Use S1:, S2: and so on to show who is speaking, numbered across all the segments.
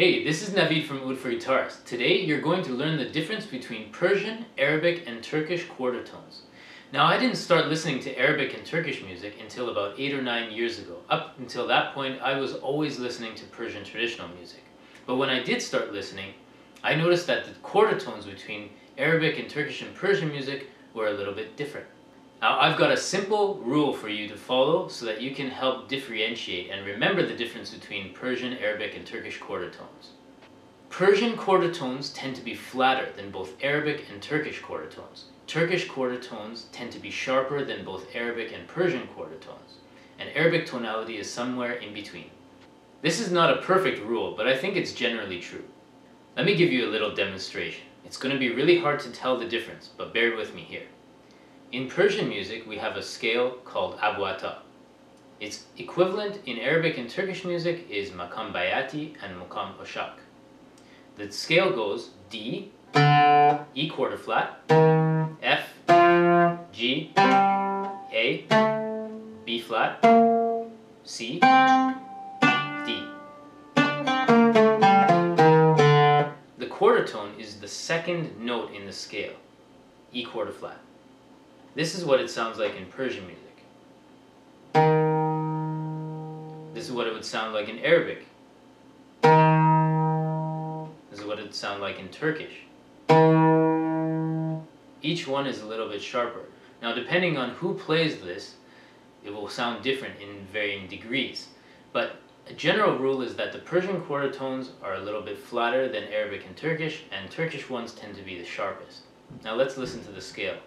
S1: Hey, this is Navid from Oud. Today you're going to learn the difference between Persian, Arabic, and Turkish quarter tones. Now I didn't start listening to Arabic and Turkish music until about 8 or 9 years ago. Up until that point I was always listening to Persian traditional music. But when I did start listening, I noticed that the quarter tones between Arabic and Turkish and Persian music were a little bit different. Now I've got a simple rule for you to follow so that you can help differentiate and remember the difference between Persian, Arabic, and Turkish quarter tones. Persian quarter tones tend to be flatter than both Arabic and Turkish quarter tones. Turkish quarter tones tend to be sharper than both Arabic and Persian quarter tones, and Arabic tonality is somewhere in between. This is not a perfect rule, but I think it's generally true. Let me give you a little demonstration. It's going to be really hard to tell the difference, but bear with me here. In Persian music, we have a scale called Abu Atta. Its equivalent in Arabic and Turkish music is makam bayati and makam oshak. The scale goes D, E quarter flat, F, G, A, B flat, C, D. The quarter tone is the second note in the scale, E quarter flat. This is what it sounds like in Persian music. This is what it would sound like in Arabic. This is what it would sound like in Turkish. Each one is a little bit sharper. Now depending on who plays this, it will sound different in varying degrees. But a general rule is that the Persian quarter tones are a little bit flatter than Arabic and Turkish, and Turkish ones tend to be the sharpest. Now let's listen to the scale.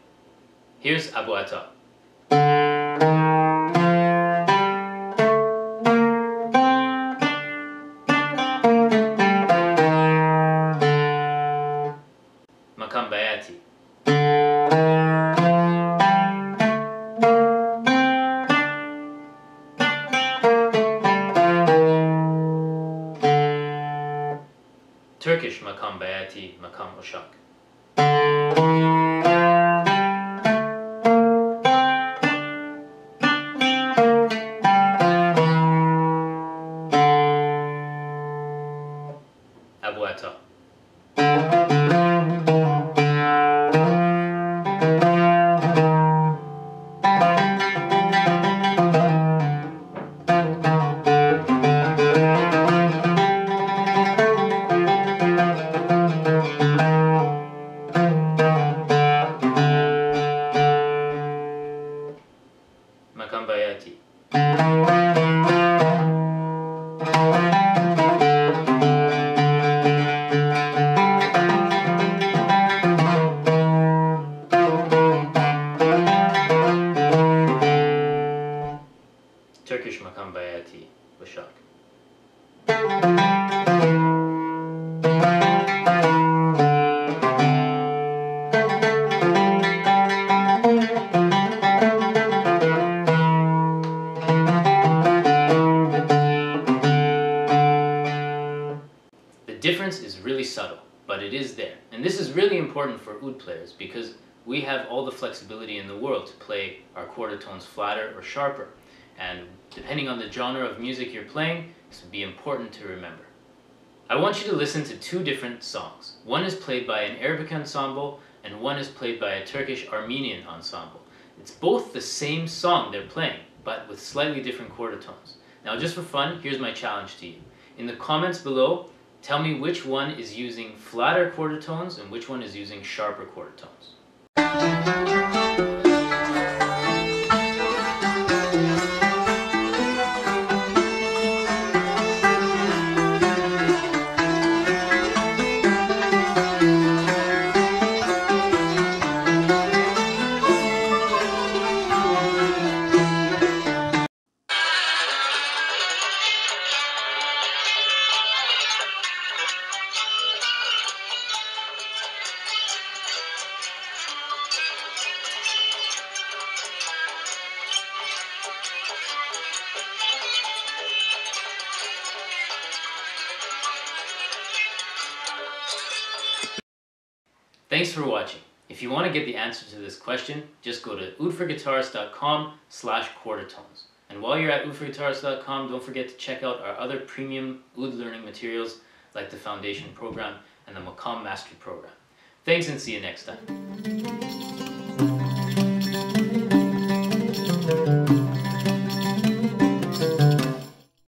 S1: Here's Abu Atta. Makam Bayati. Turkish Makam Bayati, Makam Oshak. Bayati. Turkish Makam Bayati, Oshak. But it is there. And this is really important for oud players because we have all the flexibility in the world to play our quarter tones flatter or sharper. And depending on the genre of music you're playing, this would be important to remember. I want you to listen to two different songs. One is played by an Arabic ensemble and one is played by a Turkish Armenian ensemble. It's both the same song they're playing, but with slightly different quarter tones. Now just for fun, here's my challenge to you. In the comments below, tell me which one is using flatter quarter tones and which one is using sharper quarter tones. Thanks for watching. If you want to get the answer to this question, just go to oudforguitarists.com slash quartertones. And while you're at oudforguitarists.com, don't forget to check out our other premium oud learning materials like the Foundation Program and the Maqam Mastery Program. Thanks and see you next time.